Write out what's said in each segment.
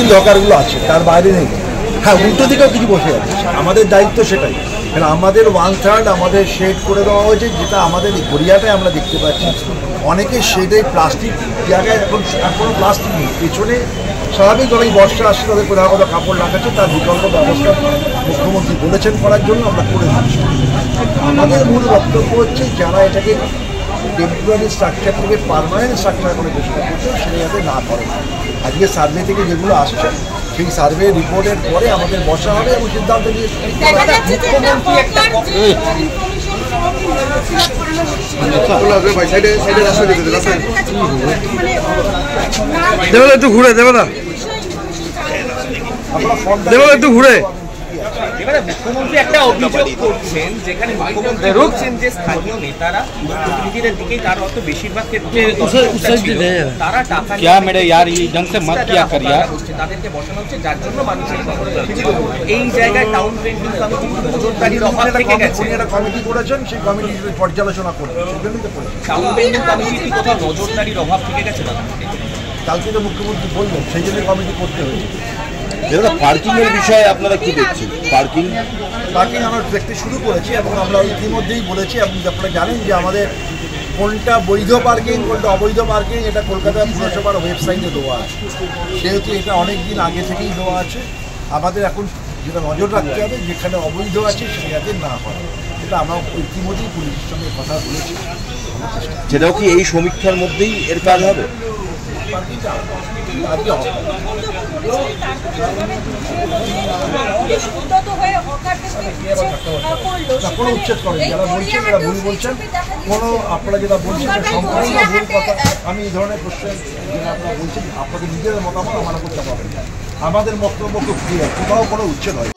Parking লকারগুলো আছে, তার বাইরে নেই। হ্যাঁ উল্টো দিকেও কিছু বসে আছে। আমাদের দায়িত্ব সেটাই। কারণ আমাদের ওয়ান থার্ড আমাদের শেড করে দেওয়া হয়েছে, যেটা আমাদের গড়িয়াটায় আমরা দেখতে পাচ্ছি। অনেকে শেডে প্লাস্টিক জায়গায় এখন এখনও প্লাস্টিক নেই। পেছনে স্বাভাবিকভাবে এই বর্ষা আসছে, তাদের কোথাও কোথাও কাপড় লাগাচ্ছে, তার বিকল্প ব্যবস্থা মুখ্যমন্ত্রী বলেছেন করার জন্য আমরা করে দিচ্ছি। আমাদের মূল বক্তব্য হচ্ছে, যারা এটাকে টেম্পোরারি স্ট্রাকচার থেকে পারমানেন্ট স্ট্রাকচার করে চেষ্টা করছে সেটা যাতে না করে। আজকে সার্ভে থেকে যেগুলো আসছে সেই সার্ভে রিপোর্টের পরে আমাদের বসা হবে এবং সিদ্ধান্ত নিয়ে দেবদা একটু ঘুরে আমরা ফর্মটা দেবদা একটু ঘুরে। এবারে মুখ্যমন্ত্রী একটা অভিযোগ করছেন যেখানে মুখ্যমন্ত্রী বলছেন যে স্থানীয় নেতারা প্রতিনিধিদের দিকেই তার অত বেশিরভাগ ক্ষেত্রে দর্শকটা ছিল। তারা টাকা क्या मेरे यार ये ढंग से मत किया कर यार হচ্ছে, তাদেরকে বসানো হচ্ছে যার জন্য মানুষের সমস্যা হচ্ছে। এই জায়গায় টাউন প্ল্যানিং কমিটি নজরদারির অভাব একটা থেকে কমিটি- গেছে উনি একটা কমিটি করেছেন সেই কমিটি পর্যালোচনা করবেন সেই জন্যই তো করেছেন টাউন প্ল্যানিং কমিটির কি কোথাও নজরদারির অভাব থেকে গেছে দাদা কালকে তো মুখ্যমন্ত্রী বললেন সেই জন্য কমিটি করতে হয়েছে দাদা পার্কিং এর বিষয়ে আপনারা কি দেখছেন? পার্কিং পার্কিং আমরা দেখতে শুরু করেছি এবং আমরা ইতিমধ্যেই বলেছি এবং আপনারা জানেন যে আমাদের কোনটা বৈধ পার্কিং কোনটা অবৈধ পার্কিং এটা কলকাতা পুরসভার ওয়েবসাইটে দেওয়া আছে। সেহেতু এটা অনেক দিন আগে থেকেই দেওয়া আছে। আমাদের এখন যেটা নজর রাখতে হবে যেখানে অবৈধ আছে সেটা যাতে না হয়। এটা আমরা ইতিমধ্যেই পুলিশের সঙ্গে কথা বলেছি। সেটাও কি এই সমীক্ষার মধ্যেই এর কাজ হবে? কোনো উচ্ছেদ যারা বলছেন যারা ভুল বলছেন কোনো আপনারা যেটা বলছেন ভুল কথা আমি এই ধরনের কোশ্চেন যেটা আপনারা বলছেন আপনাদের নিজেদের মতামত আমার করতে পারবেন আমাদের বক্তব্য খুব ক্লিয়ার কোথাও কোনো উচ্ছেদ হয়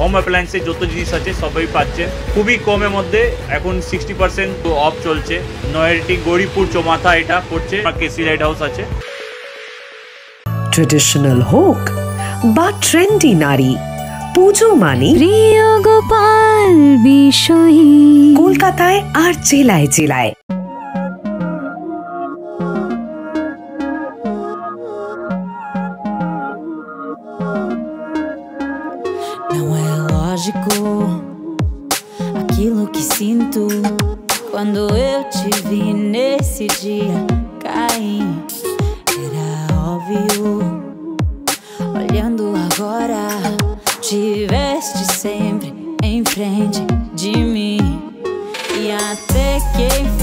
হোম অ্যাপ্লায়েন্সে যত জিনিস আছে সবই পাচ্ছেন খুবই কমের মধ্যে এখন সিক্সটি পার্সেন্ট অফ চলছে। নয়ারটি গৌরীপুর চৌমাথা এটা পড়ছে কেসি লাইট হাউস আছে। ট্রেডিশনাল হোক বা ট্রেন্ডি নারী পুজো মানে প্রিয় গোপাল বিষয়ী। কলকাতায় আর জেলায় জেলায়। Lógico aquilo que sinto quando eu te vi nesse dia cair. Era óbvio. Olhando agora, tiveste sempre em frente de mim. E até que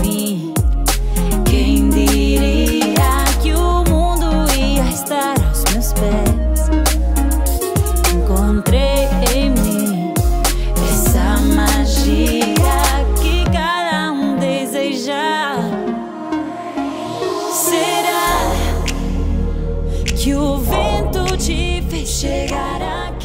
chegará